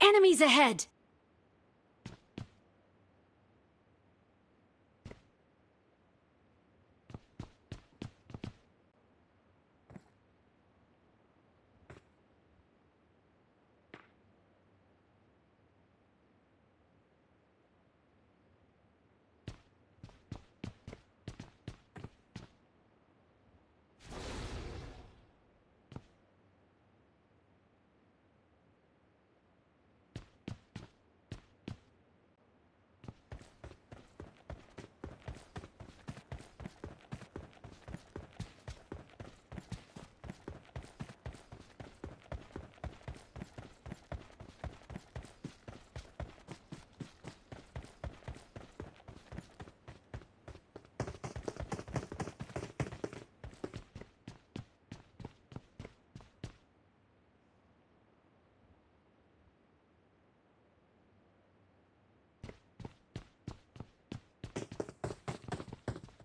Enemies ahead!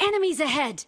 Enemies ahead!